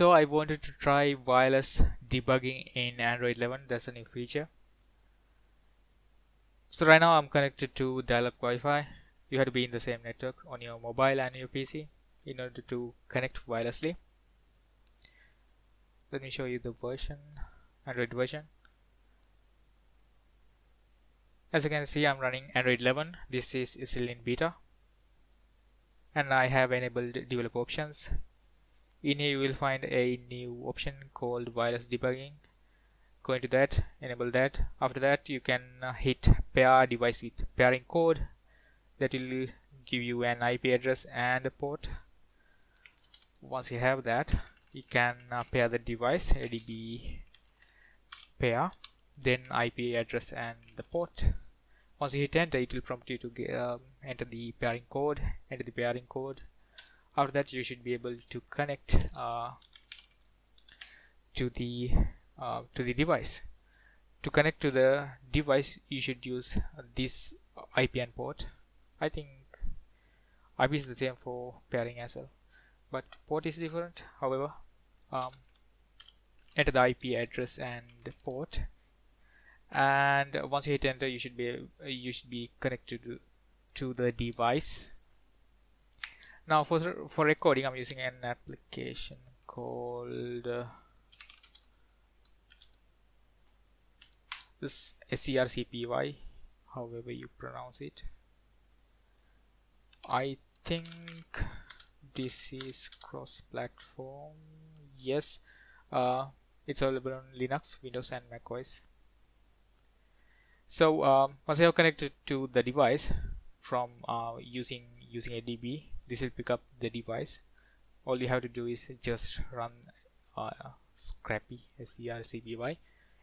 so I wanted to try wireless debugging in Android 11 that's a new feature. So right now I'm connected to dial-up Wi-Fi. You have to be in the same network on your mobile and your PC in order to connect wirelessly. Let me show you the version Android version. As you can see I'm running Android 11 this is still in beta. And I have enabled develop options in here you will find a new option called wireless debugging. Go into that enable that. After that you can uh, hit pair device with pairing code. That will give you an IP address and a port. Once you have that you can uh, pair the device ADB pair then IP address and the port. Once you hit enter it will prompt you to get, um, enter the pairing code enter the pairing code after that you should be able to connect uh, to the uh, to the device. To connect to the device you should use this IPN port. I think IP is the same for pairing as well. But port is different. However um, enter the IP address and port. And once you hit enter you should be you should be connected to, to the device now for for recording I'm using an application called uh, this scrcpy however you pronounce it. I think this is cross-platform. Yes uh, it's available on Linux Windows and Mac OS so um, once I have connected to the device from uh, using using ADB this will pick up the device. All you have to do is just run uh, scrappy scrcpy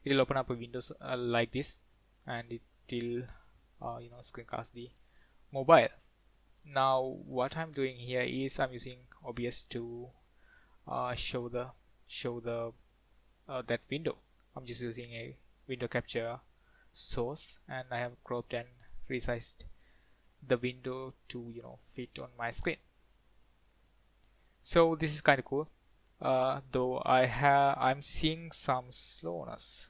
it will open up a windows uh, like this and it will uh, you know screencast the mobile. Now what I'm doing here is I'm using OBS to uh, show the show the uh, that window. I'm just using a window capture source and I have cropped and resized the window to you know fit on my screen. So this is kind of cool. Uh, though I have I'm seeing some slowness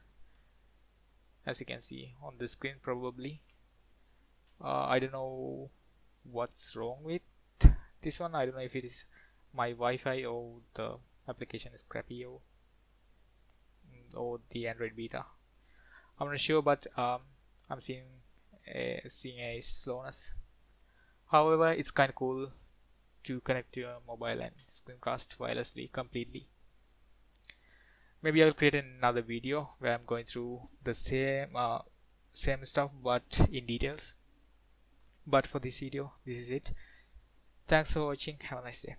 as you can see on the screen probably. Uh, I don't know what's wrong with this one. I don't know if it is my Wi-Fi or the application is crappy or, or the Android beta. I'm not sure but um, I'm seeing a, seeing a slowness however it's kind of cool to connect to your mobile and screencast wirelessly completely. Maybe I'll create another video where I'm going through the same uh, same stuff but in details. But for this video this is it. Thanks for watching. Have a nice day